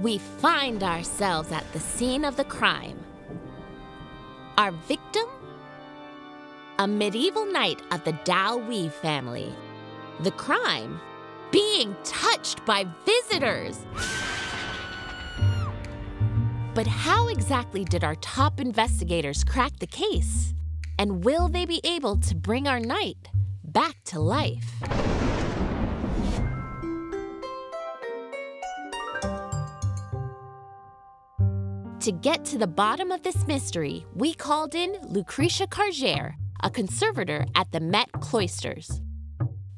we find ourselves at the scene of the crime. Our victim? A medieval knight of the Dao Wei family. The crime? Being touched by visitors. But how exactly did our top investigators crack the case? And will they be able to bring our knight back to life? To get to the bottom of this mystery, we called in Lucretia Kargère, a conservator at the Met Cloisters.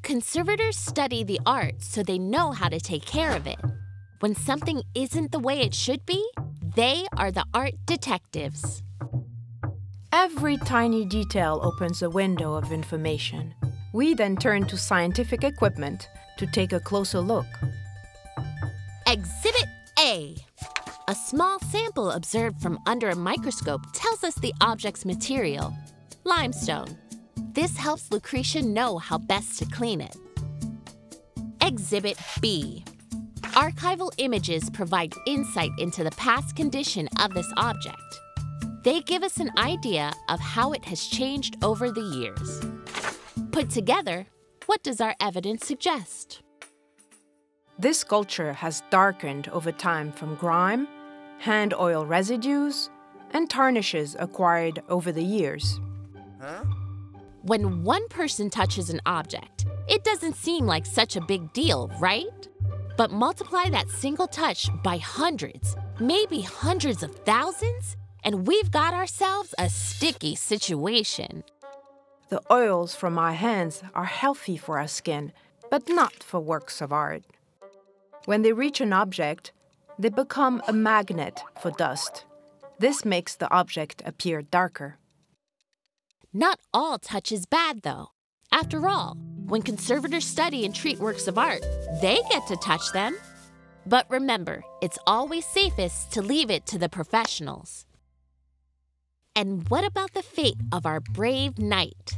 Conservators study the art so they know how to take care of it. When something isn't the way it should be, they are the art detectives. Every tiny detail opens a window of information. We then turn to scientific equipment to take a closer look. Exhibit A. A small sample observed from under a microscope tells us the object's material limestone. This helps Lucretia know how best to clean it. Exhibit B. Archival images provide insight into the past condition of this object. They give us an idea of how it has changed over the years. Put together, what does our evidence suggest? This sculpture has darkened over time from grime, hand oil residues, and tarnishes acquired over the years. Huh? When one person touches an object, it doesn't seem like such a big deal, right? But multiply that single touch by hundreds, maybe hundreds of thousands, and we've got ourselves a sticky situation. The oils from our hands are healthy for our skin, but not for works of art. When they reach an object, they become a magnet for dust. This makes the object appear darker. Not all touch is bad, though. After all, when conservators study and treat works of art, they get to touch them. But remember, it's always safest to leave it to the professionals. And what about the fate of our brave knight?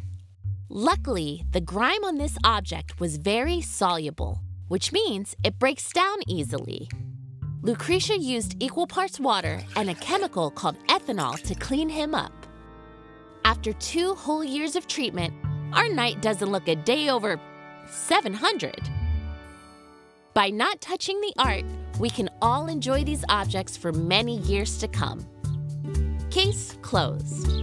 Luckily, the grime on this object was very soluble, which means it breaks down easily. Lucretia used equal parts water and a chemical called ethanol to clean him up. After two whole years of treatment, our knight doesn't look a day over 700. By not touching the art, we can all enjoy these objects for many years to come. Case closed.